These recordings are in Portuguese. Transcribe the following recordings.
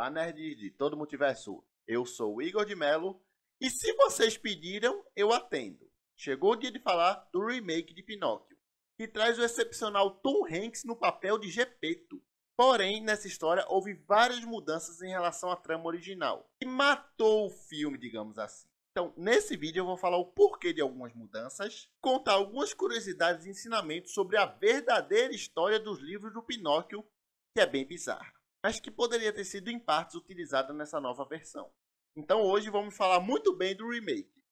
Olá, nerds de todo multiverso. Eu sou o Igor de Mello e se vocês pediram, eu atendo. Chegou o dia de falar do remake de Pinóquio, que traz o excepcional Tom Hanks no papel de Gepeto. Porém, nessa história houve várias mudanças em relação à trama original, que matou o filme, digamos assim. Então, nesse vídeo eu vou falar o porquê de algumas mudanças, contar algumas curiosidades e ensinamentos sobre a verdadeira história dos livros do Pinóquio, que é bem bizarra mas que poderia ter sido em partes utilizada nessa nova versão. Então hoje vamos falar muito bem do remake.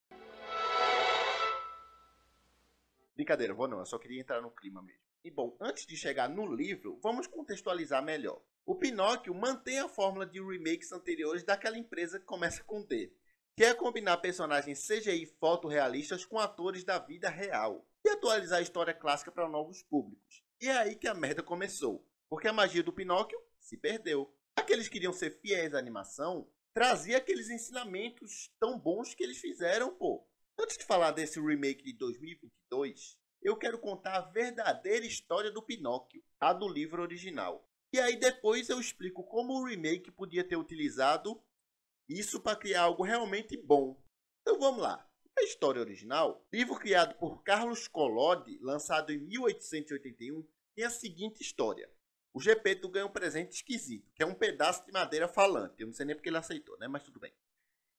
Brincadeira, vou não, eu só queria entrar no clima mesmo. E bom, antes de chegar no livro, vamos contextualizar melhor. O Pinóquio mantém a fórmula de remakes anteriores daquela empresa que começa com D, que é combinar personagens CGI fotorrealistas com atores da vida real e atualizar a história clássica para novos públicos. E é aí que a merda começou, porque a magia do Pinóquio se perdeu. Aqueles que queriam ser fiéis à animação, trazia aqueles ensinamentos tão bons que eles fizeram, pô. Antes de falar desse remake de 2022, eu quero contar a verdadeira história do Pinóquio, a do livro original. E aí depois eu explico como o remake podia ter utilizado isso para criar algo realmente bom. Então vamos lá. A história original, livro criado por Carlos Collodi, lançado em 1881, tem a seguinte história. O Gepeto ganha um presente esquisito, que é um pedaço de madeira falante. Eu não sei nem porque ele aceitou, né? Mas tudo bem.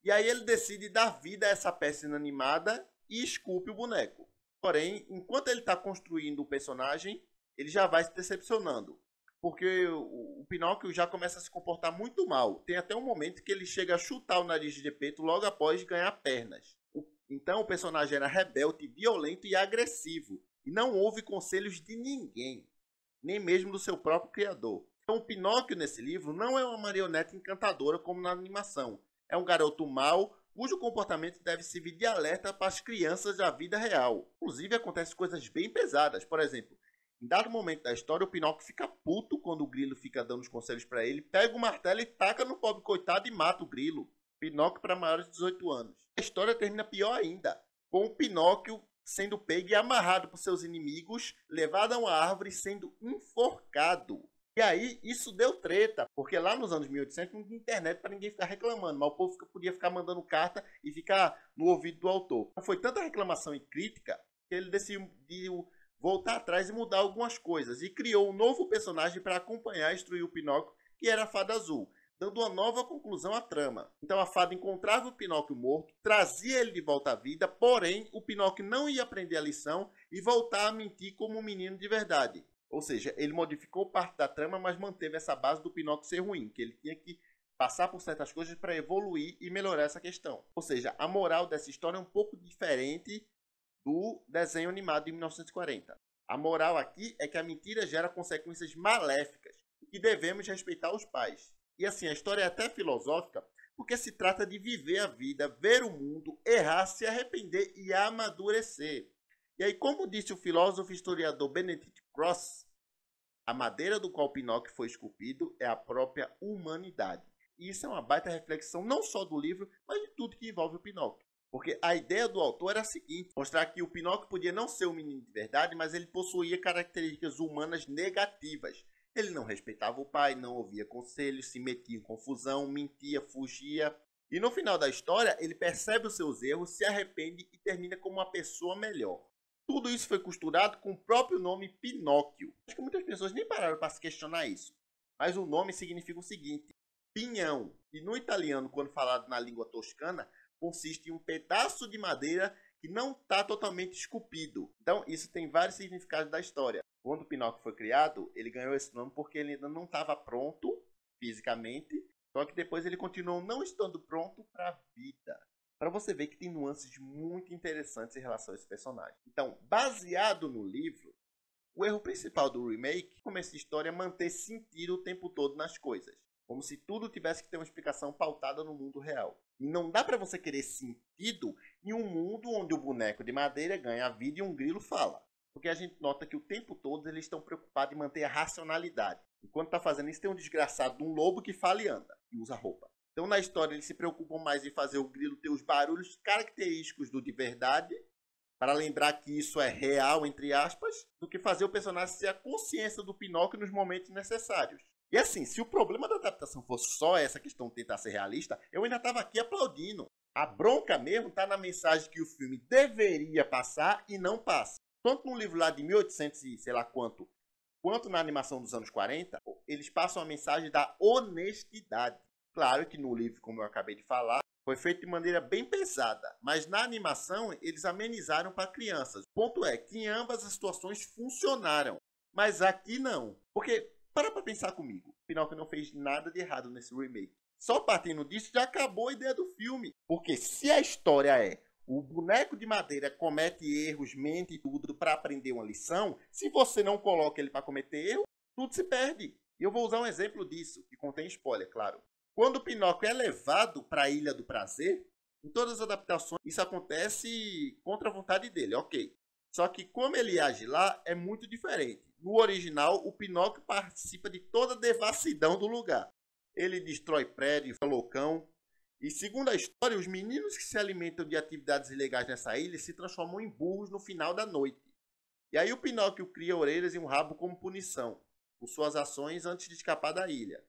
E aí ele decide dar vida a essa peça inanimada e esculpe o boneco. Porém, enquanto ele está construindo o personagem, ele já vai se decepcionando. Porque o, Pinóquio já começa a se comportar muito mal. Tem até um momento que ele chega a chutar o nariz de Gepeto logo após ganhar pernas. Então o personagem era rebelde, violento e agressivo. E não houve conselhos de ninguém nem mesmo do seu próprio criador. Então, o Pinóquio nesse livro não é uma marionete encantadora como na animação. É um garoto mau cujo comportamento deve servir de alerta para as crianças da vida real. Inclusive, acontecem coisas bem pesadas. Por exemplo, em dado momento da história, o Pinóquio fica puto quando o grilo fica dando os conselhos para ele, pega o martelo e taca no pobre coitado e mata o grilo. Pinóquio para maiores de 18 anos. A história termina pior ainda, com o Pinóquio sendo pego e amarrado por seus inimigos, levado a uma árvore sendo enforcado. E aí isso deu treta, porque lá nos anos 1800 não tinha internet para ninguém ficar reclamando, mas o povo podia ficar mandando carta e ficar no ouvido do autor. Então, foi tanta reclamação e crítica que ele decidiu voltar atrás e mudar algumas coisas e criou um novo personagem para acompanhar e instruir o Pinóquio, que era a Fada Azul dando uma nova conclusão à trama. Então a fada encontrava o Pinóquio morto, trazia ele de volta à vida, porém o Pinóquio não ia aprender a lição e voltar a mentir como um menino de verdade. Ou seja, ele modificou parte da trama, mas manteve essa base do Pinóquio ser ruim, que ele tinha que passar por certas coisas para evoluir e melhorar essa questão. Ou seja, a moral dessa história é um pouco diferente do desenho animado de 1940. A moral aqui é que a mentira gera consequências maléficas e devemos respeitar os pais. E assim, a história é até filosófica, porque se trata de viver a vida, ver o mundo, errar, se arrepender e amadurecer. E aí, como disse o filósofo e historiador Benedict Cross, a madeira do qual Pinóquio foi esculpido é a própria humanidade. E isso é uma baita reflexão não só do livro, mas de tudo que envolve o Pinóquio. Porque a ideia do autor era a seguinte: mostrar que o Pinóquio podia não ser um menino de verdade, mas ele possuía características humanas negativas, ele não respeitava o pai, não ouvia conselhos, se metia em confusão, mentia, fugia. E no final da história, ele percebe os seus erros, se arrepende e termina como uma pessoa melhor. Tudo isso foi costurado com o próprio nome Pinóquio. Acho que muitas pessoas nem pararam para se questionar isso. Mas o nome significa o seguinte: pinhão. E no italiano, quando falado na língua toscana, consiste em um pedaço de madeira que não está totalmente esculpido. Então, isso tem vários significados da história. Quando o Pinóquio foi criado, ele ganhou esse nome porque ele ainda não estava pronto fisicamente, só que depois ele continuou não estando pronto para a vida. Para você ver que tem nuances muito interessantes em relação a esse personagem. Então, baseado no livro, o erro principal do remake é como essa história manter sentido o tempo todo nas coisas. Como se tudo tivesse que ter uma explicação pautada no mundo real. E não dá para você querer sentido em um mundo onde o boneco de madeira ganha vida e um grilo fala. Porque a gente nota que o tempo todo eles estão preocupados em manter a racionalidade. Enquanto está fazendo isso, tem um desgraçado de um lobo que fala e anda e usa roupa. Então, na história, eles se preocupam mais em fazer o grilo ter os barulhos característicos do de verdade, para lembrar que isso é real, entre aspas, do que fazer o personagem ter a consciência do Pinóquio nos momentos necessários. E assim, se o problema da adaptação fosse só essa questão de tentar ser realista, eu ainda estava aqui aplaudindo. A bronca mesmo tá na mensagem que o filme deveria passar e não passa. Tanto no livro lá de 1800 e sei lá quanto, quanto na animação dos anos 40, eles passam a mensagem da honestidade. Claro que no livro, como eu acabei de falar, foi feito de maneira bem pesada, mas na animação eles amenizaram para crianças. O ponto é que em ambas as situações funcionaram, mas aqui não. Porque, para pra pensar comigo, Pinóquio não fez nada de errado nesse remake. Só partindo disso já acabou a ideia do filme. Porque se a história é o boneco de madeira comete erros, mente e tudo para aprender uma lição, se você não coloca ele para cometer erro, tudo se perde. E eu vou usar um exemplo disso, que contém spoiler, claro. Quando o Pinóquio é levado para a Ilha do Prazer, em todas as adaptações, isso acontece contra a vontade dele, ok. Só que como ele age lá, é muito diferente. No original, o Pinóquio participa de toda a devassidão do lugar. Ele destrói prédios, é loucão. E segundo a história, os meninos que se alimentam de atividades ilegais nessa ilha se transformam em burros no final da noite. E aí o Pinóquio cria orelhas e um rabo como punição por suas ações antes de escapar da ilha.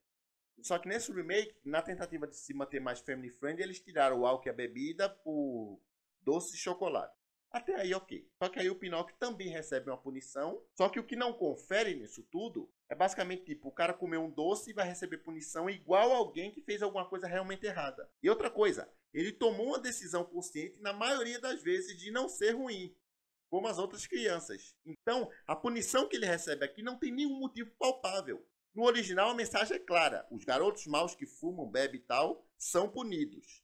Só que nesse remake, na tentativa de se manter mais family friendly, eles tiraram o álcool e a bebida por doce de chocolate. Até aí, ok. Só que aí o Pinóquio também recebe uma punição. Só que o que não confere nisso tudo é basicamente tipo: o cara comeu um doce e vai receber punição igual alguém que fez alguma coisa realmente errada. E outra coisa, ele tomou uma decisão consciente, na maioria das vezes, de não ser ruim, como as outras crianças. Então, a punição que ele recebe aqui não tem nenhum motivo palpável. No original, a mensagem é clara: os garotos maus que fumam, bebem e tal são punidos.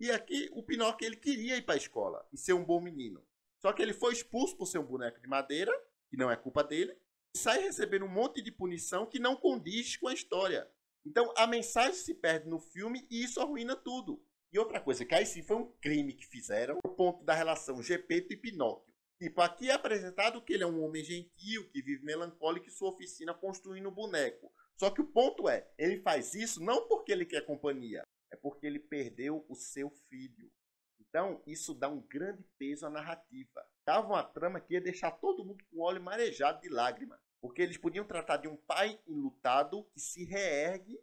E aqui o Pinóquio ele queria ir para a escola e ser um bom menino. Só que ele foi expulso por ser um boneco de madeira, que não é culpa dele, sai recebendo um monte de punição que não condiz com a história. Então a mensagem se perde no filme e isso arruína tudo. E outra coisa, que aí sim foi um crime que fizeram, o ponto da relação Gepeto e Pinóquio. Tipo, aqui é apresentado que ele é um homem gentil, que vive melancólico em sua oficina construindo boneco. Só que o ponto é, ele faz isso não porque ele quer companhia, é porque ele perdeu o seu filho. Então, isso dá um grande peso à narrativa. Dava uma trama que ia deixar todo mundo com o olho marejado de lágrima. Porque eles podiam tratar de um pai enlutado que se reergue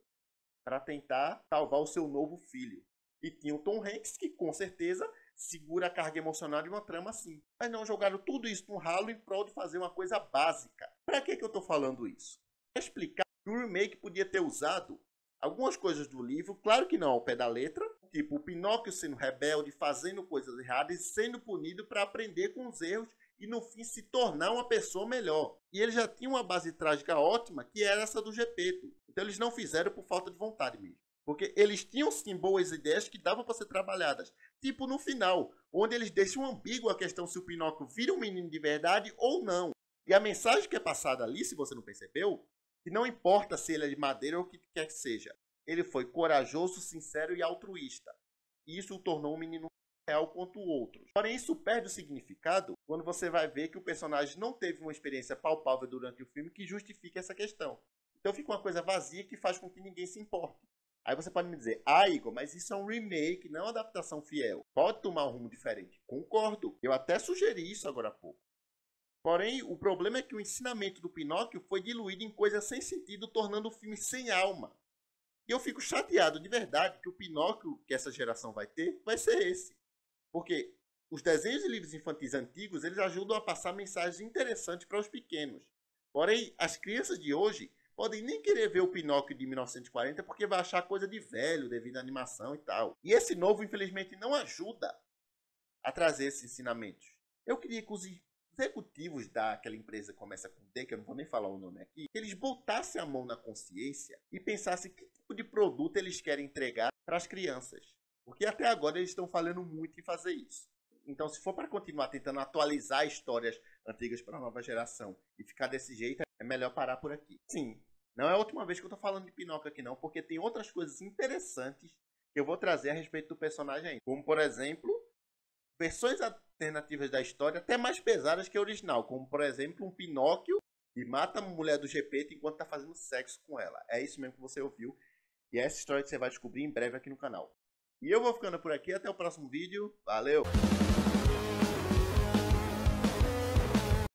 para tentar salvar o seu novo filho. E tinha o Tom Hanks, que com certeza segura a carga emocional de uma trama assim. Mas não jogaram tudo isso no ralo em prol de fazer uma coisa básica. Para que, que eu estou falando isso? Para explicar que o remake podia ter usado algumas coisas do livro, claro que não ao pé da letra, tipo o Pinóquio sendo rebelde, fazendo coisas erradas e sendo punido para aprender com os erros e no fim se tornar uma pessoa melhor. E ele já tinha uma base trágica ótima, que era essa do Gepeto. Então eles não fizeram por falta de vontade mesmo. Porque eles tinham sim boas ideias que davam para ser trabalhadas. Tipo no final, onde eles deixam ambíguo a questão se o Pinóquio vira um menino de verdade ou não. E a mensagem que é passada ali, se você não percebeu, que não importa se ele é de madeira ou o que quer que seja. Ele foi corajoso, sincero e altruísta. E isso o tornou um menino real quanto outros. Porém, isso perde o significado quando você vai ver que o personagem não teve uma experiência palpável durante o filme que justifique essa questão. Então fica uma coisa vazia que faz com que ninguém se importe. Aí você pode me dizer, ah, Igor, mas isso é um remake, não é uma adaptação fiel. Pode tomar um rumo diferente. Concordo. Eu até sugeri isso agora há pouco. Porém, o problema é que o ensinamento do Pinóquio foi diluído em coisas sem sentido, tornando o filme sem alma. E eu fico chateado de verdade que o Pinóquio que essa geração vai ter vai ser esse. Porque os desenhos e livros infantis antigos, eles ajudam a passar mensagens interessantes para os pequenos. Porém, as crianças de hoje podem nem querer ver o Pinóquio de 1940 porque vai achar coisa de velho devido à animação e tal. E esse novo, infelizmente, não ajuda a trazer esses ensinamentos. Eu queria que os executivos daquela empresa começa com D, que eu não vou nem falar o nome aqui, que eles botassem a mão na consciência e pensassem que tipo de produto eles querem entregar para as crianças. Porque até agora eles estão falando muito em fazer isso. Então, se for para continuar tentando atualizar histórias antigas para a nova geração e ficar desse jeito, é melhor parar por aqui. Sim, não é a última vez que eu estou falando de Pinóquio aqui não, porque tem outras coisas interessantes que eu vou trazer a respeito do personagem. Como, por exemplo, versões alternativas da história até mais pesadas que a original, como por exemplo um Pinóquio que mata a mulher do GP enquanto está fazendo sexo com ela. É isso mesmo que você ouviu. E é essa história que você vai descobrir em breve aqui no canal. E eu vou ficando por aqui, até o próximo vídeo. Valeu!